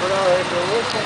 temporada de productos